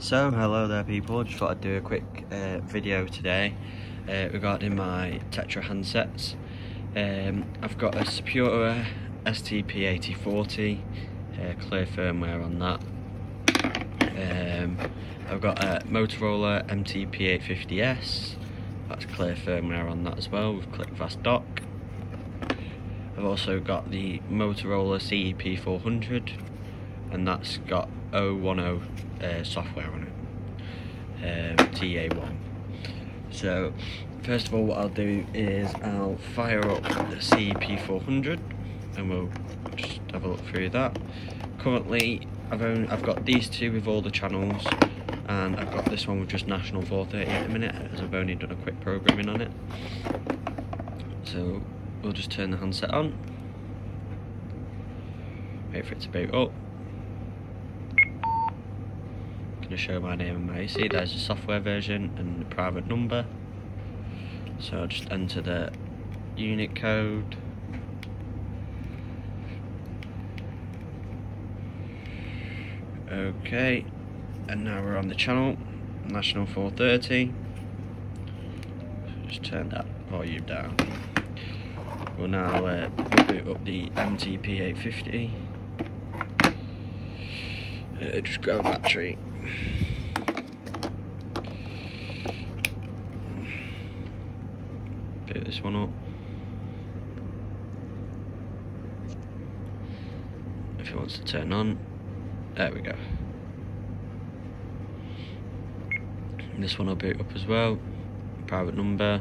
So, hello there people, just thought I'd do a quick uh, video today uh, regarding my Tetra handsets. Um, I've got a Sepura STP8040, uh, clear firmware on that. Um, I've got a Motorola MTP850S, that's clear firmware on that as well with KlickFast Dock. I've also got the Motorola CEP400 and that's got 010 uh, software on it, um, TA1. So, first of all, what I'll do is I'll fire up the CEP400 and we'll just have a look through that. Currently, I've only, I've got these two with all the channels, and I've got this one with just National 430 at the minute, as I've only done a quick programming on it. So, we'll just turn the handset on. Wait for it to boot up going to show my name and my IC. There's the software version and the private number. So I'll just enter the unit code. Okay, and now we're on the channel, National 430. Just turn that volume down. We'll now uh, boot up the MTP 850. Uh, just grab a battery. Pick this one up. If it wants to turn on, there we go. And this one I'll boot up as well. Private number.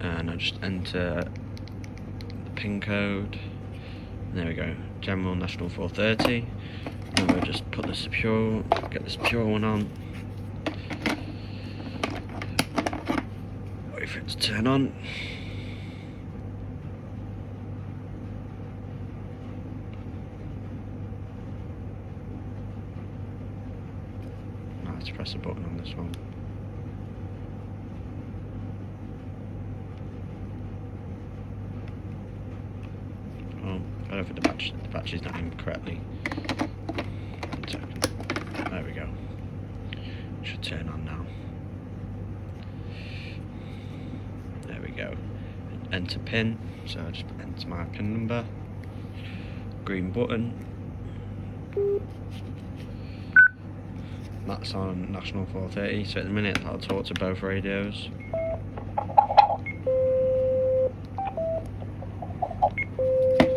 And I just enter the pin code. There we go. General National 430 and we'll just put the secure, get the secure one on. Wait for it to turn on. let's press a button on this one. I don't think the battery, the battery's not in correctly. There we go. Should turn on now. There we go. Enter pin. So I just enter my pin number. Green button. That's on National 430. So at the minute I'll talk to both radios.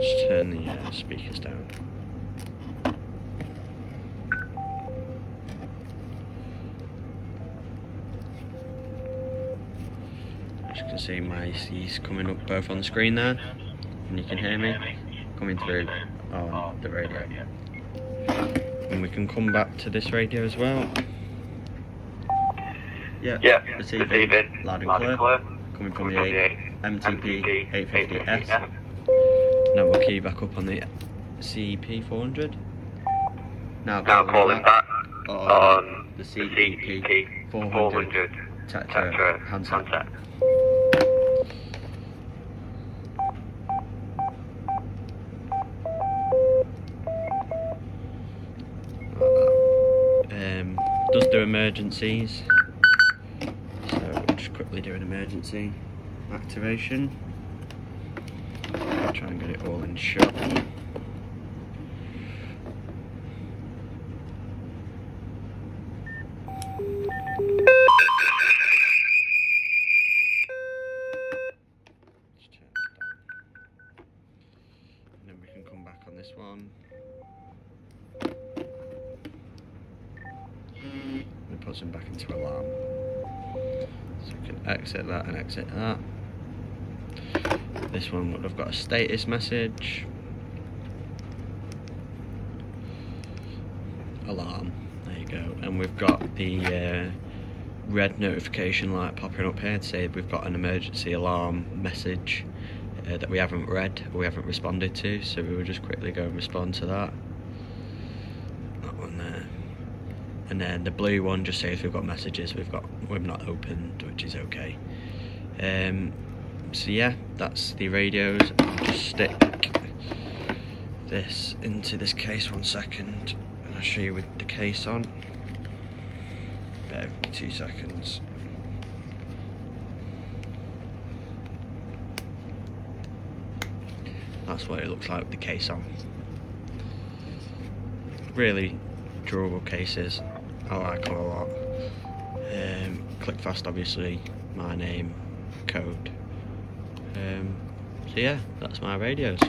Just turn the uh, speakers down. As you can see my IC's coming up both on the screen there. And you can hear me? Coming through on the radio. And we can come back to this radio as well. Yeah, yeah receiving loud and clear, clear. coming from the MTP 850S now we'll key back up on the CEP 400 now, now calling back, back on, the CEP 400 Tetra handset. handset. Um, does do emergencies, so we'll just quickly do an emergency activation. And get it all in come back on this one. And puts them back into alarm. So we can exit that and exit that. This one would have got a status message. Alarm. There you go. And we've got the uh, red notification light popping up here to say we've got an emergency alarm message uh, that we haven't read we haven't responded to so we will just quickly go and respond to that that one there and then the blue one just says we've got messages we've got we've not opened which is okay um, so yeah that's the radios I'll just stick this into this case one second and I'll show you with the case on. Bear two seconds. That's what it looks like with the case on. Really durable cases. I like them a lot. Um, KlickFast, obviously, my name, code. Um, so yeah, that's my radios.